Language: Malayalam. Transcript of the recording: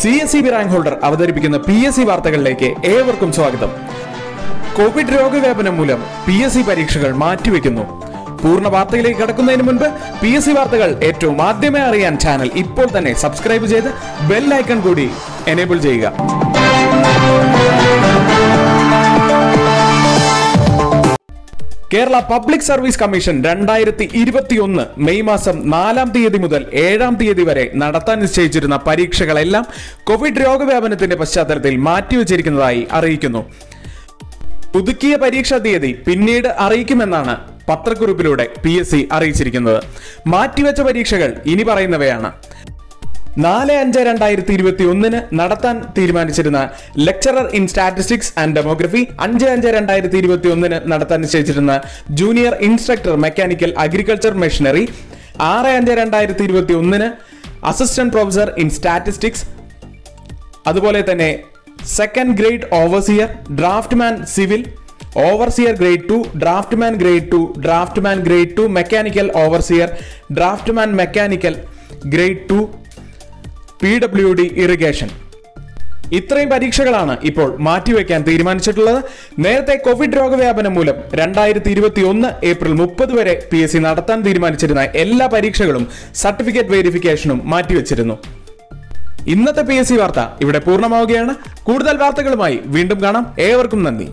C S C B rank holder അവതരിപ്പിക്കുന്ന പി എസ് സി വാർത്തകളിലേക്ക് ഏവർക്കും സ്വാഗതം. കോവിഡ് രോഗവ്യാപനം മൂലം പി എസ് സി പരീക്ഷകൾ മാറ്റിവെക്കുന്നു. പൂർണ വാർത്തയിലേക്ക് കടക്കുന്നതിന് മുൻപ് പി എസ് സി വാർത്തകൾ ഏറ്റവും ആദ്യമേ അറിയാൻ ചാനൽ ഇപ്പോൾ തന്നെ സബ്സ്ക്രൈബ് ചെയ്ത് ബെൽ ഐക്കൺ കൂടി എനേബിൾ ചെയ്യുക. കേരള പബ്ലിക് സർവീസ് കമ്മീഷൻ രണ്ടായിരത്തി ഇരുപത്തിയൊന്ന് മെയ് മാസം നാലാം തീയതി മുതൽ ഏഴാം തീയതി വരെ നടത്താൻ നിശ്ചയിച്ചിരുന്ന പരീക്ഷകളെല്ലാം കോവിഡ് രോഗവ്യാപനത്തിന്റെ പശ്ചാത്തലത്തിൽ മാറ്റിവെച്ചിരിക്കുന്നതായി അറിയിക്കുന്നു. പുതുക്കിയ പരീക്ഷാ തീയതി പിന്നീട് അറിയിക്കുമെന്നാണ് പത്രക്കുറിപ്പിലൂടെ പി അറിയിച്ചിരിക്കുന്നത്. മാറ്റിവെച്ച പരീക്ഷകൾ ഇനി പറയുന്നവയാണ്. നാല് അഞ്ച് രണ്ടായിരത്തി ഇരുപത്തി ഒന്നിന് നടത്താൻ തീരുമാനിച്ചിരുന്ന lecturer in statistics and demography അഞ്ച് അഞ്ച് രണ്ടായിരത്തി ഇരുപത്തി ഒന്നിന് നടത്താൻ നിശ്ചയിച്ചിരുന്ന junior instructor mechanical agriculture machinery ആറ് അഞ്ച് രണ്ടായിരത്തി ഇരുപത്തി ഒന്നിന് അസിസ്റ്റന്റ് പ്രൊഫസർ ഇൻ സ്റ്റാറ്റിസ്റ്റിക്സ്. അതുപോലെ തന്നെ second grade overseer draftsman civil overseer grade two draftsman grade two draftsman grade two mechanical overseer draftsman mechanical grade two P W D irrigation ഇത്രയും പരീക്ഷകളാണ് ഇപ്പോൾ മാറ്റിവെക്കാൻ തീരുമാനിച്ചിട്ടുള്ളത്. നേരത്തെ കോവിഡ് രോഗവ്യാപനം മൂലം രണ്ടായിരത്തി ഇരുപത്തി ഒന്ന് ഏപ്രിൽ മുപ്പത് വരെ പി എസ് സി നടത്താൻ തീരുമാനിച്ചിരുന്ന എല്ലാ പരീക്ഷകളും സർട്ടിഫിക്കറ്റ് വെരിഫിക്കേഷനും മാറ്റിവെച്ചിരുന്നു. ഇന്നത്തെ പി എസ് സി വാർത്ത ഇവിടെ പൂർണമാവുകയാണ്. കൂടുതൽ വാർത്തകളുമായി വീണ്ടും കാണാം. ഏവർക്കും നന്ദി.